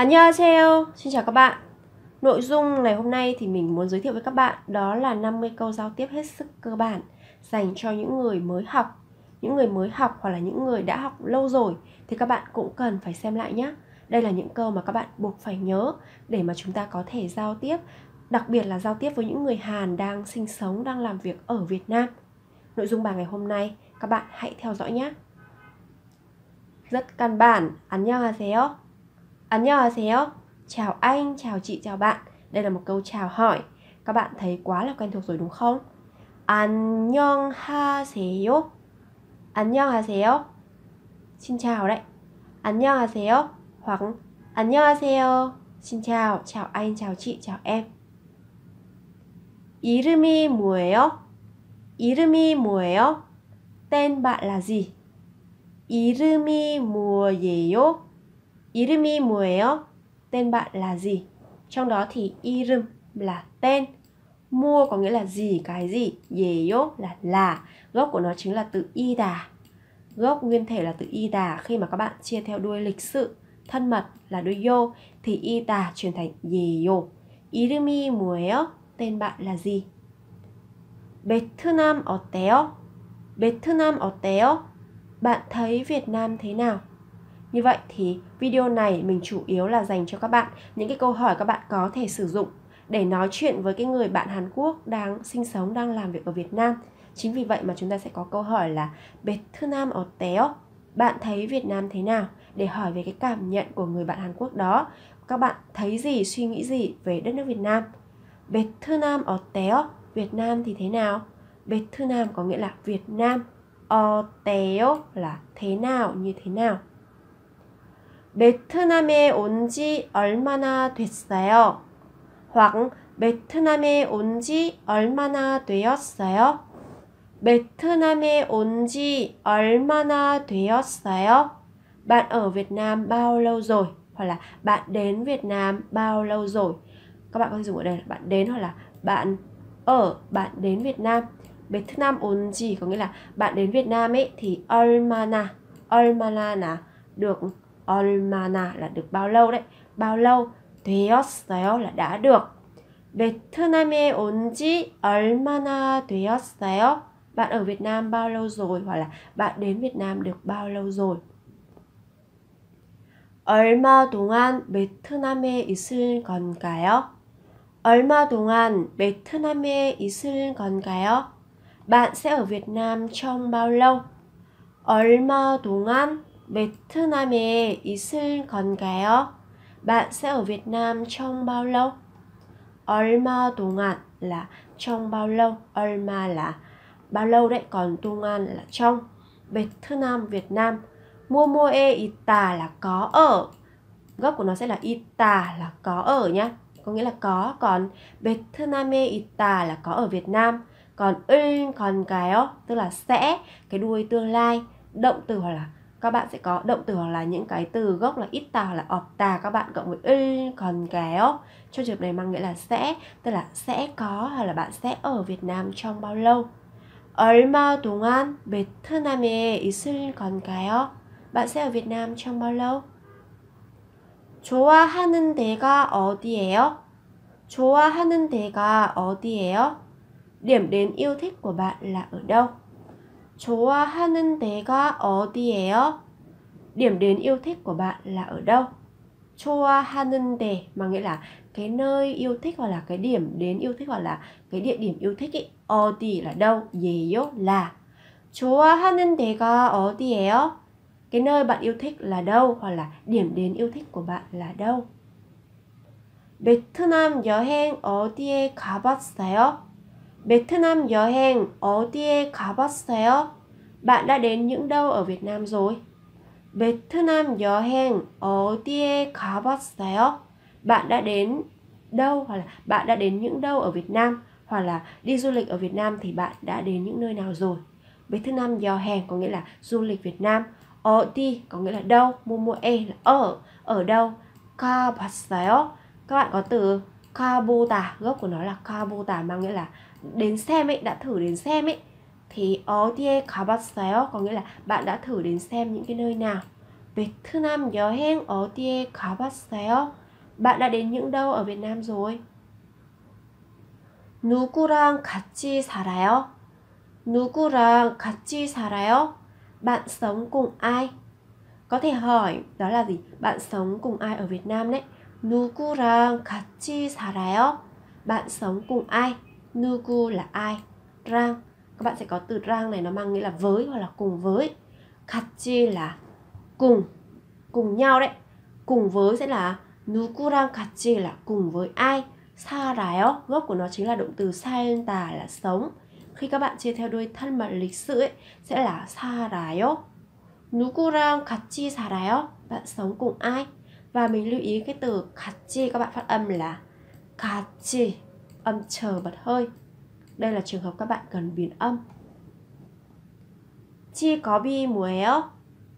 안녕하세요. Xin chào các bạn. Nội dung ngày hôm nay thì mình muốn giới thiệu với các bạn đó là 50 câu giao tiếp hết sức cơ bản dành cho những người mới học. Những người mới học hoặc là những người đã học lâu rồi thì các bạn cũng cần phải xem lại nhé. Đây là những câu mà các bạn buộc phải nhớ để mà chúng ta có thể giao tiếp, đặc biệt là giao tiếp với những người Hàn đang sinh sống, đang làm việc ở Việt Nam. Nội dung bài ngày hôm nay các bạn hãy theo dõi nhé. Rất căn bản, 안녕하세요. 안녕하세요. Chào anh, chào chị, chào bạn. Đây là một câu chào hỏi. Các bạn thấy quá là quen thuộc rồi đúng không? 안녕하세요. 안녕하세요. Xin chào đấy. 안녕하세요. Hoặc 안녕하세요. Xin chào, chào anh, chào chị, chào em. 이름이 뭐예요? 이름이 뭐예요? Tên bạn là gì? 이름이 뭐예요? 이름이 뭐예요? Tên bạn là gì? Trong đó thì 이름 là tên, mua có nghĩa là gì cái gì, 예요 là là, gốc của nó chính là từ y đà. Gốc nguyên thể là từ y đà khi mà các bạn chia theo đuôi lịch sự, thân mật là đuôi yo thì y đà chuyển thành 예요. 이름이 뭐예요? Tên bạn là gì? 베트남 어때요? 베트남 어때요? Bạn thấy Việt Nam thế nào? Như vậy thì video này mình chủ yếu là dành cho các bạn những cái câu hỏi các bạn có thể sử dụng để nói chuyện với cái người bạn Hàn Quốc đang sinh sống, đang làm việc ở Việt Nam. Chính vì vậy mà chúng ta sẽ có câu hỏi là bệt thư Nam ở téo? Bạn thấy Việt Nam thế nào? Để hỏi về cái cảm nhận của người bạn Hàn Quốc đó. Các bạn thấy gì, suy nghĩ gì về đất nước Việt Nam? bệt thư Nam ở téo? Việt Nam thì thế nào? bệt thư Nam có nghĩa là Việt Nam. Ở téo là thế nào, như thế nào. 베트남에 온 지 얼마나 됐어요? hoặc 베트남에 온 지 얼마나 되었어요? 베트남에 온 지 얼마나 되었어요? Bạn ở Việt Nam bao lâu rồi? Hoặc là bạn đến Việt Nam bao lâu rồi? Các bạn có thể dùng ở đây là bạn đến hoặc là bạn ở, bạn đến Việt Nam. 베트남 온 지 có nghĩa là bạn đến Việt Nam ấy thì 얼마나, 얼마나 là được 얼마나 là được bao lâu đấy bao lâu 되었어요 là đã được 베트남에 온 지 얼마나 되었어요 bạn ở Việt Nam bao lâu rồi hoặc là bạn đến Việt Nam được bao lâu rồi 얼마 동안 베트남에 있을 건가요? 얼마 동안 베트남에 있을 건가요? Bạn sẽ ở Việt Nam trong bao lâu? 얼마 동안 베트남에 있을 건가요? Bạn sẽ ở Việt Nam trong bao lâu? 얼마 동안 là trong bao lâu, 얼마 là bao lâu đấy, còn 동안 là trong. 베트남 Việt Nam. 모모에 있다 là có ở. Gốc của nó sẽ là 있다 là có ở nhá. Có nghĩa là có, còn 베트남에 있다 là có ở Việt Nam. Còn 을 건가요 tức là sẽ, cái đuôi tương lai, động từ hoặc là các bạn sẽ có động từ hoặc là những cái từ gốc là ít tà hoặc là ọp tà các bạn cộng với ư còn kéo trong trường hợp này mang nghĩa là sẽ tức là sẽ có hay là bạn sẽ ở Việt Nam trong bao lâu 얼마 동안 베트남에 있을 건가요? Bạn sẽ ở Việt Nam trong bao lâu? 좋아하는 데가 어디예요? 좋아하는 데가 어디예요? Điểm đến yêu thích của bạn là ở đâu? 좋아하는 데가 어디예요? Điểm đến yêu thích của bạn là ở đâu? 좋아하는 데 mà nghĩa là cái nơi yêu thích hoặc là cái điểm đến yêu thích hoặc là cái địa điểm yêu thích ý. 어디 là đâu? 예요 là. 좋아하는 데가 어디예요? Cái nơi bạn yêu thích là đâu hoặc là điểm đến yêu thích của bạn là đâu? 베트남 여행 어디에 가봤어요? 베트남 여행 어디에 가봤어요? Bạn đã đến những đâu ở Việt Nam rồi? 베트남 여행 어디에 가봤어요? Bạn đã đến đâu hoặc là bạn đã đến những đâu ở Việt Nam hoặc là đi du lịch ở Việt Nam thì bạn đã đến những nơi nào rồi? 베트남 여행 có nghĩa là du lịch Việt Nam. 어디 có nghĩa là đâu, mua e là ở, ở đâu. 가봤어요? Các bạn có từ 가보다, gốc của nó là 가보다 mang nghĩa là đến xem ấy, đã thử đến xem ấy thì 어디에 가봤어요? Có nghĩa là bạn đã thử đến xem những cái nơi nào. 베트남 여행 어디에 가봤어요? Bạn đã đến những đâu ở Việt Nam rồi? 누구랑 같이 살아요? 누구랑 같이 살아요? Bạn sống cùng ai? Có thể hỏi đó là gì? Bạn sống cùng ai ở Việt Nam đấy? 누구랑 같이 살아요? Bạn sống cùng ai? nugu là ai? Rang. Các bạn sẽ có từ rang này nó mang nghĩa là với hoặc là cùng với. Kachi là cùng cùng nhau đấy. Cùng với sẽ là nukurang kachi là cùng với ai? Sa ráo gốc của nó chính là động từ saenta là sống. Khi các bạn chia theo đuôi thân mật lịch sự ấy, sẽ là sa ráo nukurang kachi sa ráo bạn sống cùng ai? Và mình lưu ý cái từ kachi các bạn phát âm là kachi âm chờ bật hơi. Đây là trường hợp các bạn cần biến âm. Chi có bi 뭐예요?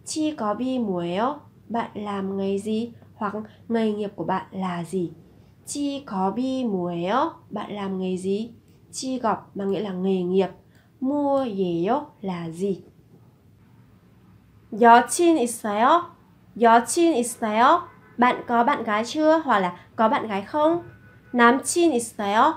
Chi có bi 뭐예요? Bạn làm nghề gì? Hoặc nghề nghiệp của bạn là gì? Chi có bi 뭐예요? Bạn làm nghề gì? Chi gọc mang nghĩa là nghề nghiệp. Mua 예요 là gì? 여친 있어요? 여친 있어요? Bạn có bạn gái chưa? Hoặc là có bạn gái không? 남친 있어요?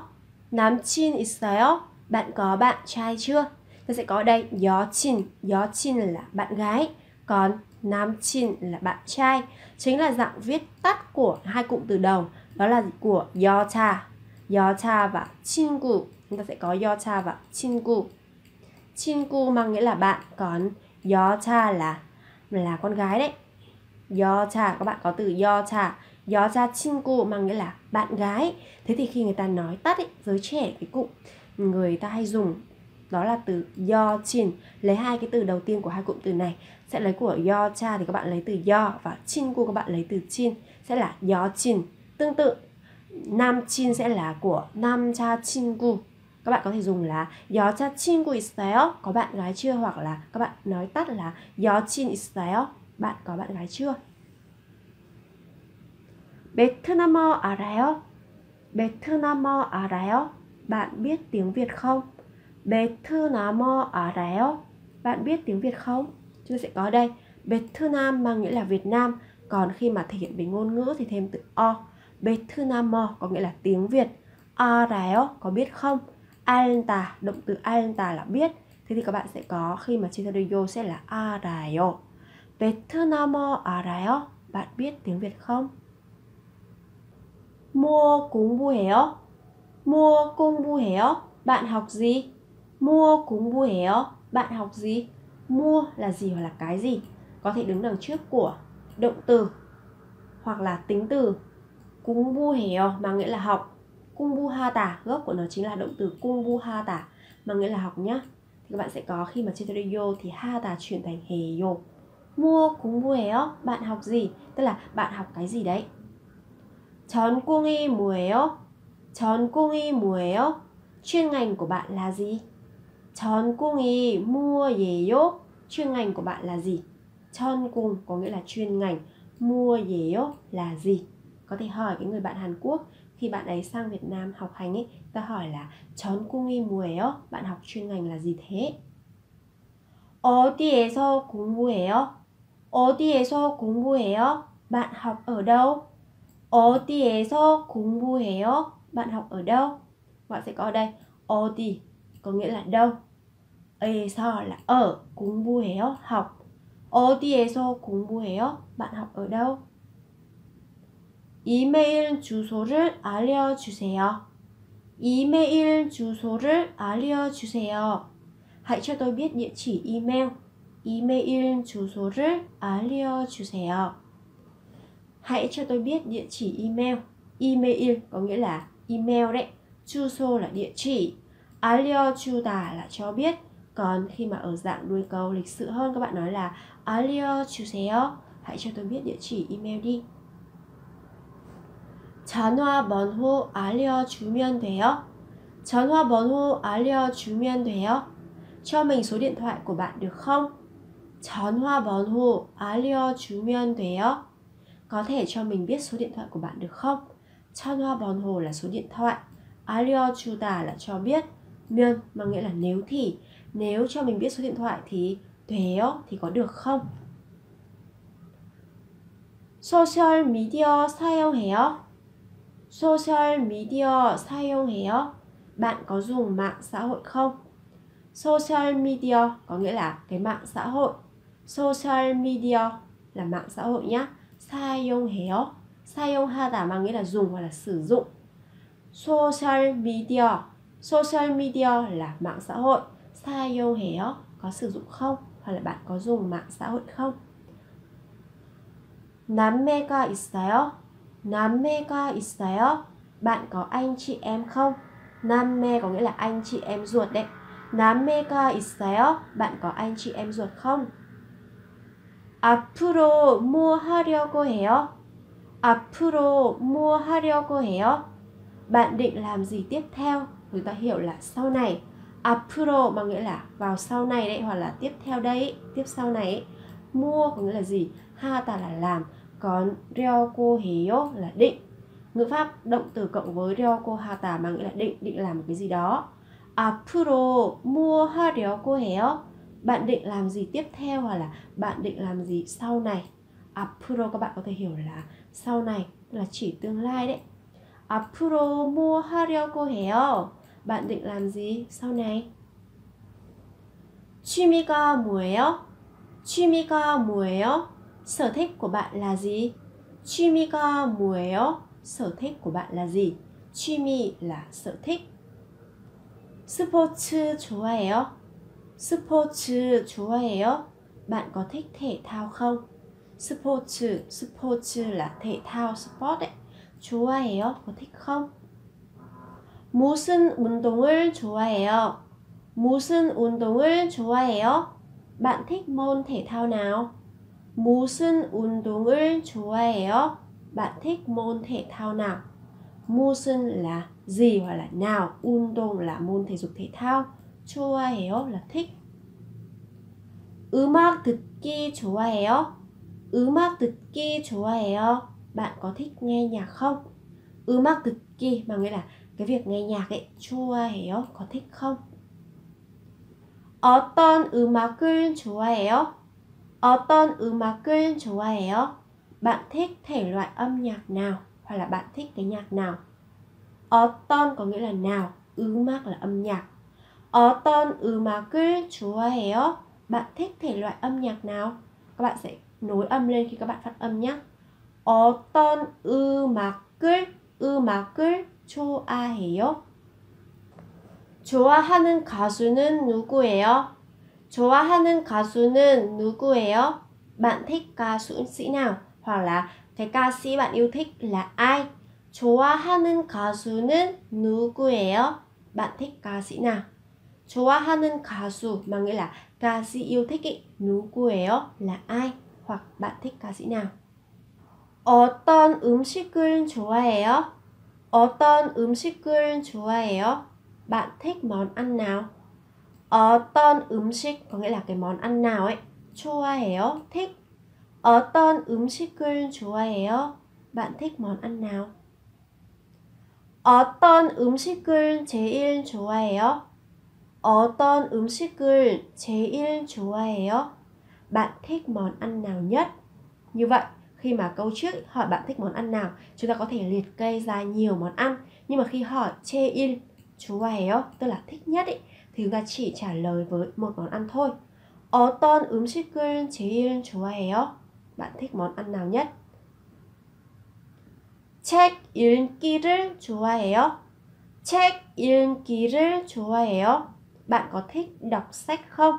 남친 있어요? Bạn có bạn trai chưa? Ta sẽ có ở đây 여친, 여친 là bạn gái, còn 남친 là bạn trai. Chính là dạng viết tắt của hai cụm từ đầu, đó là của 여자, 여자 và 친구. Chúng ta sẽ có 여자 và 친구. 친구 mang nghĩa là bạn, còn 여자 là là con gái đấy. 여자 các bạn có từ 여자 여자 친구 mang nghĩa là bạn gái thế thì khi người ta nói tắt ấy, giới trẻ cái cụm người ta hay dùng đó là từ yo chin lấy hai cái từ đầu tiên của hai cụm từ này sẽ lấy của yo cha thì các bạn lấy từ yo và chin cu các bạn lấy từ chin sẽ là yo chin tương tự nam chin sẽ là của nam cha chin cu các bạn có thể dùng là 여자 친구 있어요 có bạn gái chưa hoặc là các bạn nói tắt là 여친 있어요 bạn có bạn gái chưa 베트남어 알아요? 베트남어 알아요? Bạn biết tiếng Việt không? 베트남어 알아요? Bạn biết tiếng Việt không? Chúng ta sẽ có đây 베트남 mang nghĩa là Việt Nam Còn khi mà thể hiện về ngôn ngữ thì thêm từ o 베트남어 có nghĩa là tiếng Việt 알아요 có biết không? 알다 động từ 알다 là biết Thế thì các bạn sẽ có khi mà chia theo đuôi sẽ là 알아요 베트남어 알아요? Bạn biết tiếng Việt không? Mua 공부해요? Mua 공부해요? Bạn học gì? Mua 공부해요? Bạn học gì? Mua là gì hoặc là cái gì? Có thể đứng đằng trước của động từ hoặc là tính từ 공부해요 mang nghĩa là học 공부하다 gốc của nó chính là động từ 공부하다 mang nghĩa là học nhá thì các bạn sẽ có khi mà trên radio thì 하다 chuyển thành 해요 mua 공부해요 bạn học gì tức là bạn học cái gì đấy 전공이 뭐예요? 전공이 뭐예요? chuyên ngành của bạn là gì? 전공이 뭐예요? chuyên ngành của bạn là gì? 전공 có nghĩa là chuyên ngành, 뭐예요 là gì? Có thể hỏi cái người bạn Hàn Quốc khi bạn ấy sang Việt Nam học hành ấy, ta hỏi là 전공이 뭐예요? Bạn học chuyên ngành là gì thế? 어디에서 공부해요? 어디에서 공부해요? Bạn học ở đâu? 어디에서 공부해요? Bạn học ở đâu? Bạn sẽ có đây 어디 có nghĩa là đâu. 에서 là ở, 공부해요 học. 어디에서 공부해요? Bạn học ở đâu? 이메일 주소를 알려주세요. 이메일 주소를 알려주세요. Hãy cho tôi biết địa chỉ email. 이메일 주소를 알려주세요. Hãy cho tôi biết địa chỉ email. Email có nghĩa là email đấy. 주소 là địa chỉ. 알려주다 là cho biết. Còn khi mà ở dạng đuôi câu lịch sự hơn các bạn nói là 알려주세요. Hãy cho tôi biết địa chỉ email đi. 전화 번호 알려주면 돼요? 전화 번호 알려주면 돼요? Cho mình số điện thoại của bạn được không? 전화 번호 알려주면 돼요? Có thể cho mình biết số điện thoại của bạn được không? 전화 번호 là số điện thoại. 알려주다 là cho biết. 면 mang nghĩa là nếu thì. Nếu cho mình biết số điện thoại thì 돼요 thì có được không? 소셜 미디어 사용해요? 소셜 미디어 사용해요? Bạn có dùng mạng xã hội không? Social media có nghĩa là cái mạng xã hội. Social media là mạng xã hội nhá. 사용해요. 사용하다 mang nghĩa là dùng hoặc là sử dụng. Social media. Social media là mạng xã hội. 사용해요 có sử dụng không? Hoặc là bạn có dùng mạng xã hội không? 남매가 있어요? 남매가 있어요? Bạn có anh chị em không? 남매 có nghĩa là anh chị em ruột đấy. 남매가 있어요? Bạn có anh chị em ruột không? 앞으로 뭐 하려고 해요? 앞으로 뭐 하려고 해요? Bạn định làm gì tiếp theo? Người ta hiểu là sau này. 앞으로 bằng nghĩa là vào sau này đấy hoặc là tiếp theo đây, tiếp sau này. Ấy. Mua có nghĩa là gì? Hata là làm, còn ryoko heyo là định. Ngữ pháp động từ cộng với ryoko hata mang nghĩa là định, định làm một cái gì đó. 앞으로 뭐 하려고 해요? Bạn định làm gì tiếp theo hoặc là bạn định làm gì sau này? 앞으로 các bạn có thể hiểu là sau này là chỉ tương lai đấy. 앞으로 뭐 하려고 해요? Bạn định làm gì sau này? 취미가 뭐예요? 취미가 뭐예요? Sở thích của bạn là gì? 취미가 뭐예요? Sở thích của bạn là gì? 취미 là sở thích. 스포츠 좋아해요? 스포츠 좋아해요? Bạn có thích thể thao không? 스포츠, 스포츠 là thể thao, sport đấy. 좋아해요? có thích không? 무슨 운동을 좋아해요? 무슨 운동을 좋아해요? Bạn thích môn thể thao nào? 무슨 운동을 좋아해요? Bạn thích môn thể thao nào? 무슨 là gì hoặc là nào, 운동 là môn thể dục thể thao, 좋아해요 là thích. 음악 듣기 좋아해요? 음악 듣기 좋아해요? Bạn có thích nghe nhạc không? 음악 듣기 bằng nghĩa là cái việc nghe nhạc ấy 좋아해요 có thích không 어떤 음악을 좋아해요? 어떤 음악을 좋아해요? Bạn thích thể loại âm nhạc nào hoặc là bạn thích cái nhạc nào? 어떤 có nghĩa là nào, 음악 là âm nhạc. 어떤 음악을 좋아해요? Bạn thích thể loại âm nhạc nào? Các bạn sẽ nối âm lên khi các bạn phát âm nhé. 어떤 음악을 음악을 좋아해요? 좋아하는 가수는 누구예요? 좋아하는 가수는 누구예요? Bạn thích ca sĩ nào? Hoặc là cái ca sĩ bạn yêu thích là ai? 좋아하는 가수는 누구예요? Bạn thích ca sĩ nào? 좋아하는 가수 mang nghĩa là ca sĩ yêu thích ý. 누구예요? là ai? Hoặc bạn thích ca sĩ nào? 어떤 음식을 좋아해요? 어떤 음식을 좋아해요? Bạn thích món ăn nào? 어떤 음식 có nghĩa là cái món ăn nào ấy. 좋아해요? thích. 어떤 음식을 좋아해요? Bạn thích món ăn nào? 어떤 음식을 제일 좋아해요? 어떤 음식을 제일 좋아해요? Bạn thích món ăn nào nhất? Như vậy, khi mà câu trước hỏi bạn thích món ăn nào chúng ta có thể liệt kê ra nhiều món ăn nhưng mà khi hỏi chê in 좋아해요 tức là thích nhất ý, thì chúng ta chỉ trả lời với một món ăn thôi 어떤 음식을 제일 좋아해요 bạn thích món ăn nào nhất 책 읽기를 좋아해요 책 읽기를 좋아해요 bạn có thích đọc sách không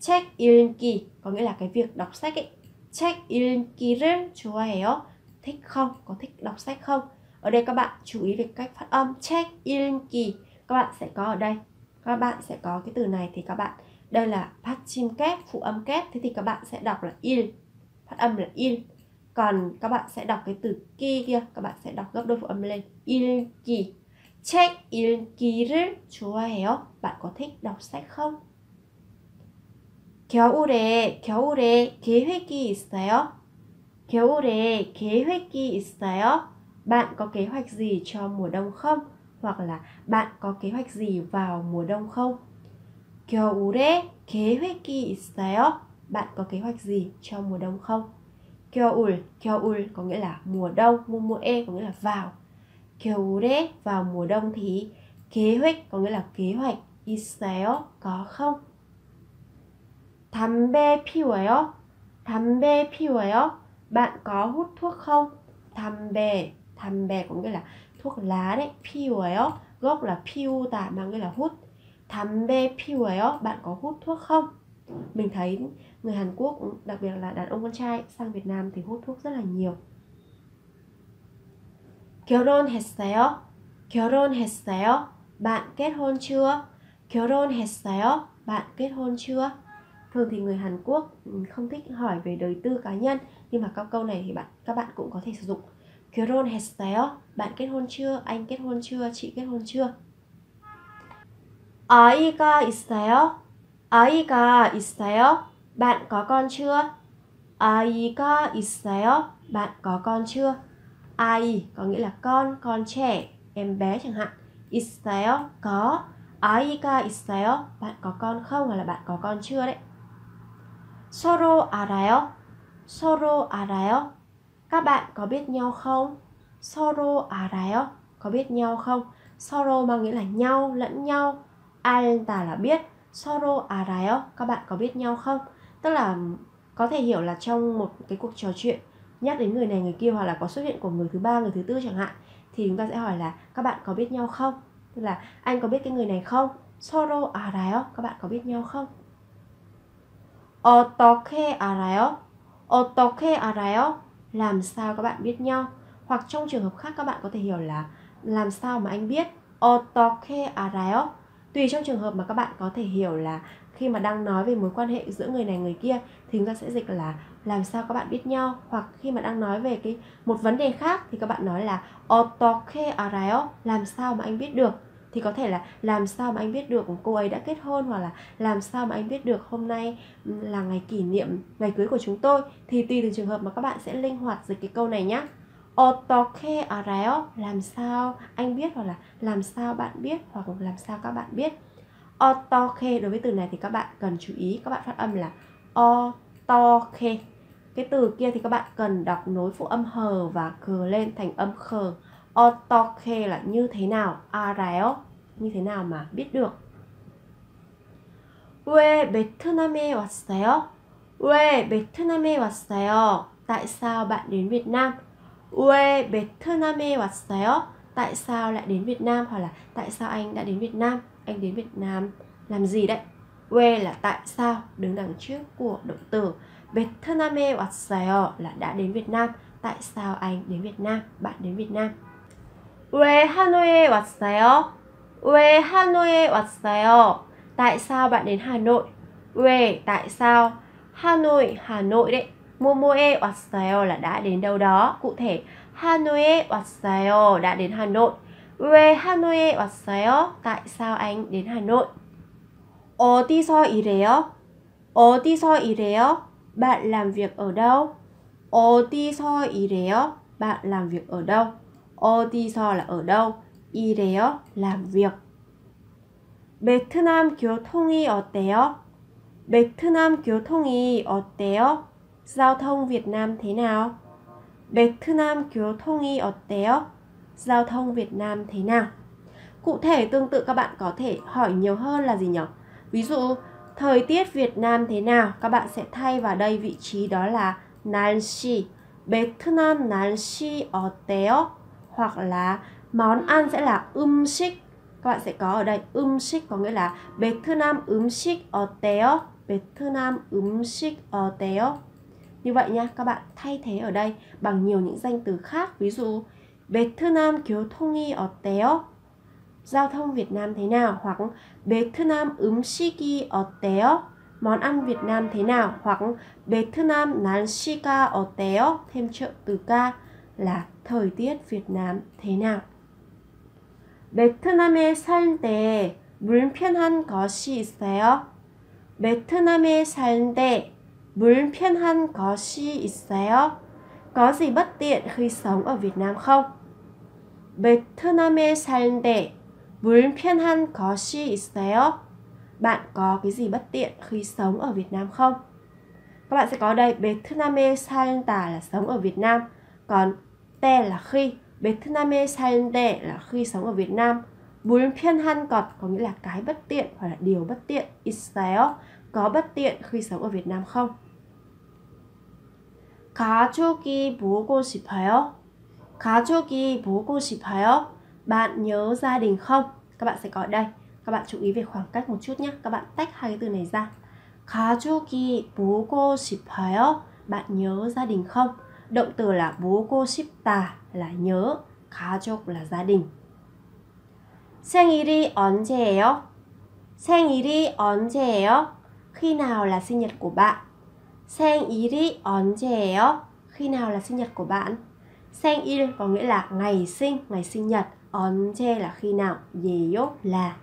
책 읽기 có nghĩa là cái việc đọc sách ấy 책 읽기를 좋아해요? thích không? Có thích đọc sách không? Ở đây các bạn chú ý về cách phát âm 책 읽기. Các bạn sẽ có ở đây. Các bạn sẽ có cái từ này thì các bạn đây là phát chim kép, phụ âm kép thế thì các bạn sẽ đọc là il. Phát âm là il. Còn các bạn sẽ đọc cái từ ki kia, các bạn sẽ đọc gấp đôi phụ âm lên. 읽기. 책 읽기를 좋아해요? Bạn có thích đọc sách không? 겨울에 겨울에 계획이 있어요? 겨울에 계획이 있어요? Bạn có kế hoạch gì cho mùa đông không? Hoặc là bạn có kế hoạch gì vào mùa đông không? 겨울에 계획이 있어요? Bạn có kế hoạch gì cho mùa đông không? 겨울, 겨울 có nghĩa là mùa đông, mùa mùa e có nghĩa là vào. 겨울에 vào mùa đông thì 계획 có nghĩa là kế hoạch, 있어요 có không? 담배 피워요? 담배 피워요? Bạn có hút thuốc không? 담배, 담배 có nghĩa là thuốc lá đấy, 피워요 gốc là 피우다 mang nghĩa là hút. 담배 피워요? Bạn có hút thuốc không? Mình thấy người Hàn Quốc đặc biệt là đàn ông con trai sang Việt Nam thì hút thuốc rất là nhiều. 결혼했어요? 결혼했어요? Bạn kết hôn chưa? 결혼했어요? Bạn kết hôn chưa? Thường thì người Hàn Quốc không thích hỏi về đời tư cá nhân nhưng mà các câu này thì bạn các bạn cũng có thể sử dụng. 결혼했어요? Bạn kết hôn chưa? Anh kết hôn chưa? Chị kết hôn chưa? 아이가 있어요? 아이가 있어요? Bạn có con chưa? 아이가 있어요? Bạn có con chưa? ai có nghĩa là con, con trẻ, em bé chẳng hạn. 있어요? có. 아이가 있어요? Bạn có con không hoặc là bạn có con chưa đấy. 서로 알아요? 서로 알아요? Các bạn có biết nhau không? 서로 알아요? Có biết nhau không? 서로 mang nghĩa là nhau, lẫn nhau. 알다 là biết. 서로 알아요? Các bạn có biết nhau không? Tức là có thể hiểu là trong một cái cuộc trò chuyện nhắc đến người này người kia hoặc là có xuất hiện của người thứ ba người thứ tư chẳng hạn thì chúng ta sẽ hỏi là các bạn có biết nhau không tức là anh có biết cái người này không 서로 알아요 các bạn có biết nhau không 어떻게 알아요 어떻게 알아요 làm sao các bạn biết nhau hoặc trong trường hợp khác các bạn có thể hiểu là làm sao mà anh biết 어떻게 알아요 tùy trong trường hợp mà các bạn có thể hiểu là khi mà đang nói về mối quan hệ giữa người này người kia thì chúng ta sẽ dịch là làm sao các bạn biết nhau. Hoặc khi mà đang nói về cái một vấn đề khác thì các bạn nói là otoke arayo làm sao mà anh biết được? Thì có thể là làm sao mà anh biết được, cô ấy đã kết hôn hoặc là làm sao mà anh biết được hôm nay là ngày kỷ niệm, ngày cưới của chúng tôi. Thì tùy từng trường hợp mà các bạn sẽ linh hoạt dịch cái câu này nhé otoke arayo làm sao anh biết hoặc là làm sao bạn biết hoặc làm sao các bạn biết? 어떻게 đối với từ này thì các bạn cần chú ý các bạn phát âm là 어떻게 cái từ kia thì các bạn cần đọc nối phụ âm hờ và khờ lên thành âm khờ 어떻게 là như thế nào 알아요 như thế nào mà biết được 왜 베트남에 왔어요? 왜 베트남에 왔어요? Tại sao bạn đến Việt Nam? 왜 베트남에 왔어요? Tại sao lại đến Việt Nam hoặc là tại sao anh đã đến Việt Nam? Anh đến Việt Nam làm gì đấy? 왜 là tại sao đứng đằng trước của động từ 베트남에 왔어요 là đã đến Việt Nam. Tại sao anh đến Việt Nam? Bạn đến Việt Nam. 왜 하노이에 왔어요? 왜 하노이에 왔어요? Tại sao bạn đến Hà Nội? 왜 tại sao? Hanoi, Hà Nội đấy. 뭐뭐에 왔어요 là đã đến đâu đó. Cụ thể 하노이에 왔어요 đã đến Hà Nội. 왜 하노이에 왔어요? Tại sao anh đến Hà Nội? 어디서 일해요? 어디서 일해요? Bạn làm việc ở đâu? 어디서 일해요? Bạn làm việc ở đâu? 어디서 là ở đâu? 일해요? làm việc. 베트남 교통이 어때요? 베트남 교통이 어때요? Giao thông Việt Nam thế nào? 베트남 교통이 어때요? Giao thông Việt Nam thế nào? Cụ thể tương tự các bạn có thể hỏi nhiều hơn là gì nhỉ? Ví dụ Thời tiết Việt Nam thế nào? Các bạn sẽ thay vào đây vị trí đó là 날씨. 베트남 날씨 어때요? Hoặc là món ăn sẽ là 음식. Các bạn sẽ có ở đây 음식 có nghĩa là 베트남 음식 어때요? 베트남 음식 어때요? Như vậy nha, các bạn thay thế ở đây bằng nhiều những danh từ khác. Ví dụ 베트남 교통이 어때요? giao thông Việt Nam thế nào hoặc 베트남 음식이 어때요? Món ăn Việt Nam thế nào hoặc 베트남 날씨가 어때요? Thêm trợ từ ca là thời tiết Việt Nam thế nào. 베트남에 살 때 불편한 것이 있어요? 베트남에 살때 불편한 것이 있어요? Có gì bất tiện khi sống ở Việt Nam không? 베트남에 살때 불편한 것이 있어요? Bạn có cái gì bất tiện khi sống ở Việt Nam không? các bạn sẽ có đây 베트남에 살다 là sống ở Việt Nam còn te là khi 베트남에 살때 là khi sống ở Việt Nam 불편한 것 có nghĩa là cái bất tiện hoặc là điều bất tiện 있어요 có bất tiện khi sống ở Việt Nam không 가족이 보고 싶어요 가족이 보고 싶어요 bạn nhớ gia đình không các bạn sẽ có ở đây các bạn chú ý về khoảng cách một chút nhé các bạn tách hai cái từ này ra 가족이 보고 싶어요 bạn nhớ gia đình không động từ là 보고 싶다 là nhớ 가족 là gia đình 생일이 언제예요? 생일이 언제예요? Khi nào là sinh nhật của bạn? 생일이 언제예요? Khi nào là sinh nhật của bạn? 생일 có nghĩa là ngày sinh, ngày sinh nhật. 언제 là khi nào? 예요 là.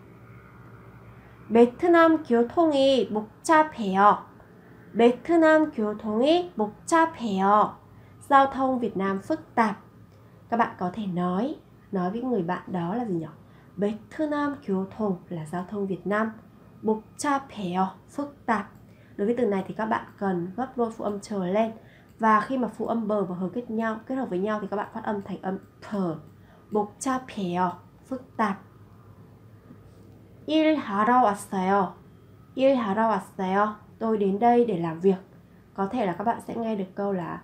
베트남 교통이 복잡해요. 베트남 교통이 복잡해요. Giao thông Việt Nam phức tạp. Các bạn có thể nói, nói với người bạn đó là gì nhỉ? 베트남 교통 là giao thông Việt Nam. 복잡해요, phức tạp. Đối với từ này thì các bạn cần gấp đôi phụ âm trở lên. Và khi mà phụ âm bờ và hờ kết nhau, kết hợp với nhau thì các bạn phát âm thành âm thở. 복잡해요, phức tạp. 일하러 왔어요. 일하러 왔어요. Tôi đến đây để làm việc. Có thể là các bạn sẽ nghe được câu là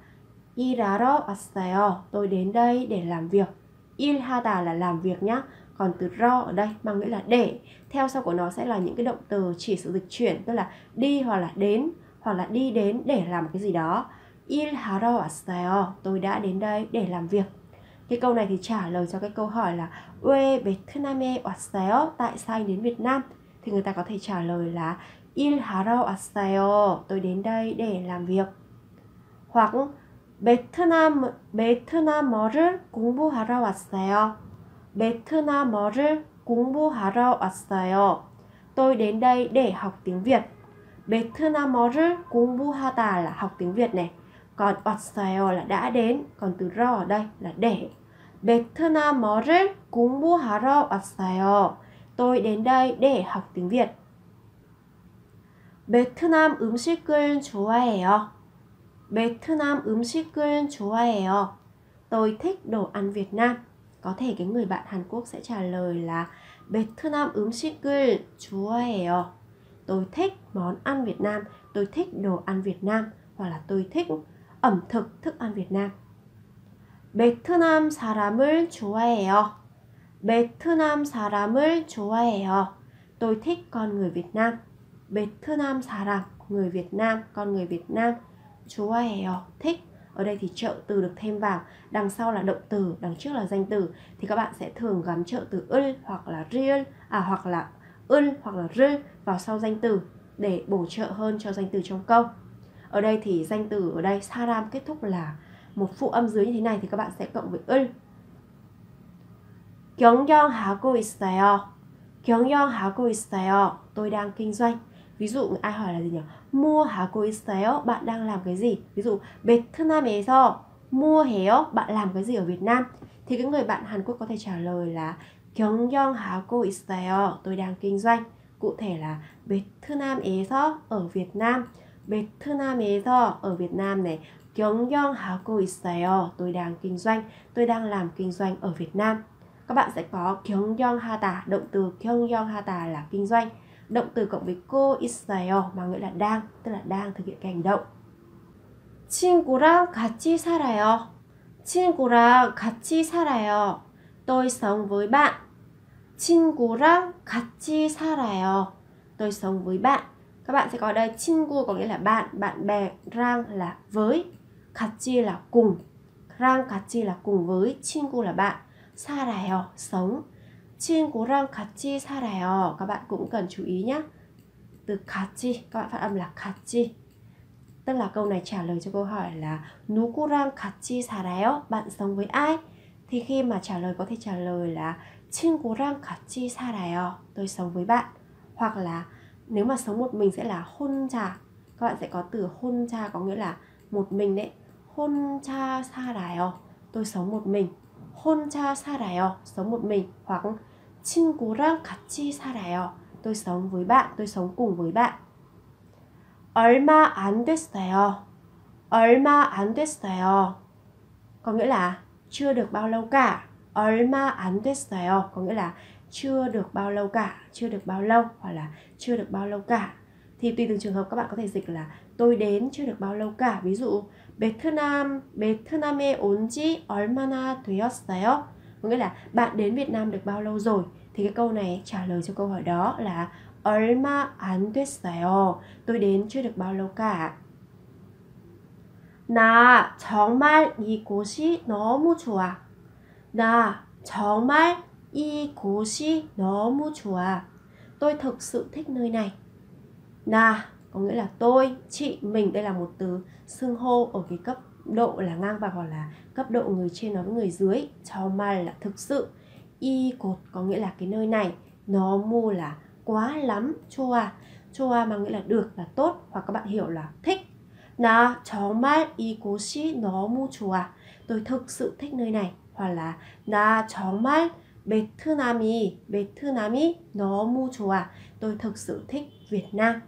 일하러 왔어요. Tôi đến đây để làm việc. 일하다 là làm việc nhá còn từ ro ở đây mang nghĩa là để theo sau của nó sẽ là những cái động từ chỉ sự dịch chuyển tức là đi hoặc là đến hoặc là đi đến để làm một cái gì đó 일하러 왔어요 tôi đã đến đây để làm việc cái câu này thì trả lời cho cái câu hỏi là 왜 베트남에 왔어요 tại sao anh đến Việt Nam thì người ta có thể trả lời là 일하러 왔어요 tôi đến đây để làm việc hoặc 베트남 베트남어를 공부하러 왔어요 베트남어를 공부하러 왔어요. Tôi đến đây để học tiếng Việt. 베트남어를 공부하다 là học tiếng Việt này. Còn 왔어요 là đã đến, còn từ ro ở đây là để. 베트남어를 공부하러 왔어요. Tôi đến đây để học tiếng Việt. 베트남 음식을 좋아해요. 베트남 음식을 좋아해요. Tôi thích đồ ăn Việt Nam có thể cái người bạn Hàn Quốc sẽ trả lời là 베트남 음식을 좋아해요. Tôi thích món ăn Việt Nam, tôi thích đồ ăn Việt Nam hoặc là tôi thích ẩm thực thức ăn Việt Nam. 베트남 사람을 좋아해요. 베트남 사람을 좋아해요. Tôi thích con người Việt Nam. 베트남 사람, người Việt Nam, con người Việt Nam. 좋아해요, thích ở đây thì trợ từ được thêm vào đằng sau là động từ đằng trước là danh từ thì các bạn sẽ thường gắn trợ từ ul hoặc là real à hoặc là ul hoặc là r vào sau danh từ để bổ trợ hơn cho danh từ trong câu ở đây thì danh từ ở đây saram kết thúc là một phụ âm dưới như thế này thì các bạn sẽ cộng với ul 경영하고 있어요. 경영하고 있어요. Tôi đang kinh doanh. ví dụ ai hỏi là gì nhỉ mua 하고 있어요 bạn đang làm cái gì ví dụ 베트남에서 mua 해요 bạn làm cái gì ở Việt Nam thì cái người bạn Hàn Quốc có thể trả lời là 경영하고 있어요 tôi đang kinh doanh cụ thể là 베트남에서 ở Việt Nam 베트남에서 ở Việt Nam này 경영하고 있어요 tôi đang kinh doanh tôi đang làm kinh doanh ở Việt Nam các bạn sẽ có 경영하다 động từ 경영하다 là kinh doanh động từ cộng với cô 있어요 mà nghĩa là đang tức là đang thực hiện cái hành động 친구랑 같이 살아요 친구랑 같이 살아요 tôi sống với bạn 친구랑 같이 살아요 tôi sống với bạn các bạn sẽ có đây 친구 có nghĩa là bạn bạn bè rang là với 같이 là cùng rang 같이 là cùng với 친구 là bạn 살아요 sống 친구랑 같이 살아요. Các bạn cũng cần chú ý nhé. Từ 같이, các bạn phát âm là 같이. Tức là câu này trả lời cho câu hỏi là 누구랑 같이 살아요? Bạn sống với ai? Thì khi mà trả lời có thể trả lời là 친구랑 같이 살아요. Tôi sống với bạn. Hoặc là nếu mà sống một mình sẽ là 혼자. Các bạn sẽ có từ 혼자 có nghĩa là một mình đấy. 혼자 살아요. Tôi sống một mình. 혼자 살아요. Sống một mình hoặc 친구랑 같이 살아요. Tôi sống với bạn, tôi sống cùng với bạn. 얼마 안 됐어요. 얼마 안 됐어요. Có nghĩa là chưa được bao lâu cả. 얼마 안 됐어요. Có nghĩa là chưa được bao lâu cả, chưa được bao lâu hoặc là chưa được bao lâu cả. Thì tùy từng trường hợp các bạn có thể dịch là tôi đến chưa được bao lâu cả. Ví dụ 베트남, 베트남에 온 지 얼마나 되었어요? Có nghĩa là bạn đến Việt Nam được bao lâu rồi? Thì cái câu này trả lời cho câu hỏi đó là 얼마 안 됐어요. tôi đến chưa được bao lâu cả. 나 정말 이곳이 너무 좋아. 나 정말 이곳이 너무 좋아. Tôi thực sự thích nơi này. Na có nghĩa là tôi, chị, mình đây là một từ xưng hô ở cái cấp độ là ngang bằng hoặc là cấp độ người trên nói với người dưới. 정말 là thực sự. Y cột có nghĩa là cái nơi này. 너무 là quá lắm. 좋아. 좋아 mang nghĩa là được là tốt hoặc các bạn hiểu là thích. 나 정말 이곳이 너무 좋아. tôi thực sự thích nơi này hoặc là 나 정말 베트남이 베트남이 너무 좋아. tôi thực sự thích Việt Nam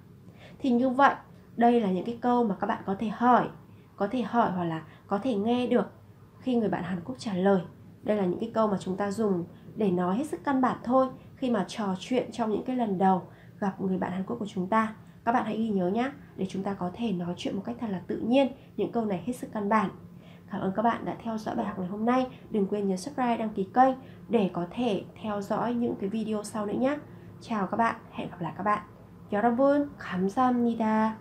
thì như vậy đây là những cái câu mà các bạn có thể hỏi có thể hỏi hoặc là có thể nghe được khi người bạn Hàn Quốc trả lời đây là những cái câu mà chúng ta dùng để nói hết sức căn bản thôi khi mà trò chuyện trong những cái lần đầu gặp người bạn Hàn Quốc của chúng ta các bạn hãy ghi nhớ nhé để chúng ta có thể nói chuyện một cách thật là tự nhiên những câu này hết sức căn bản Cảm ơn các bạn đã theo dõi bài học ngày hôm nay. Đừng quên nhấn subscribe, đăng ký kênh để có thể theo dõi những cái video sau nữa nhé. Chào các bạn, hẹn gặp lại các bạn. 여러분 감사합니다.